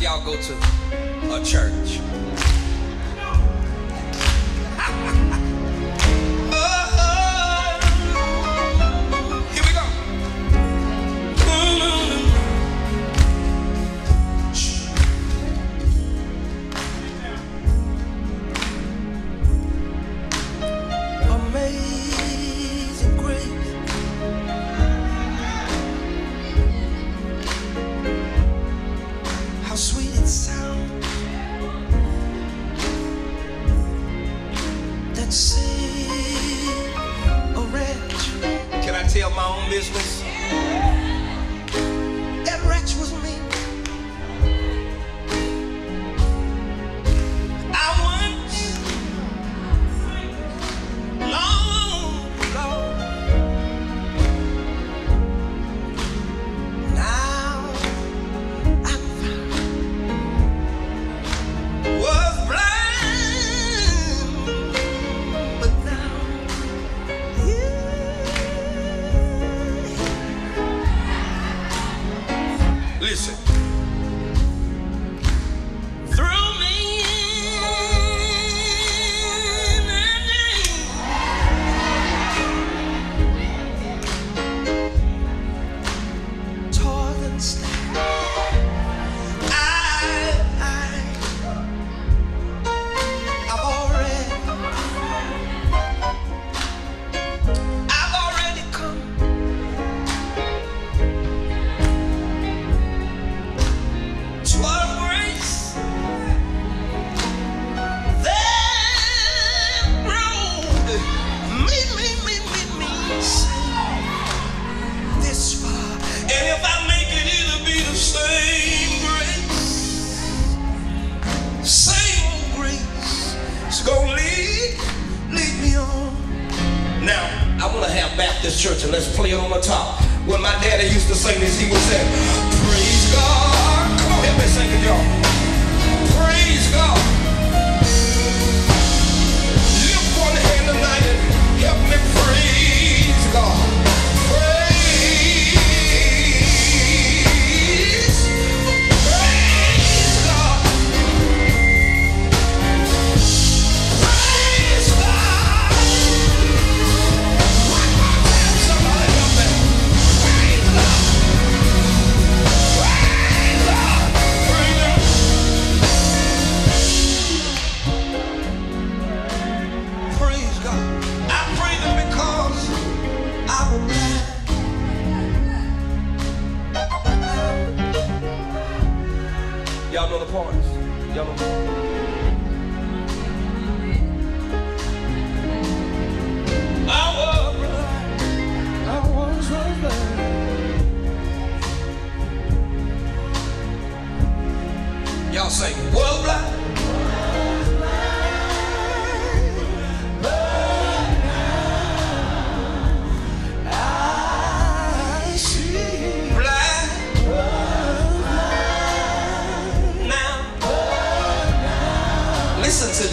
y'all go to a church. business. Listen Church, and let's play it on the top. When my daddy used to sing this, he would say, Praise God. Come on, help me sing it, y'all. Praise God. Y'all know the parts. Y'all know the parts. listen to